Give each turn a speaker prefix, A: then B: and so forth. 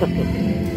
A: Ha ha ha.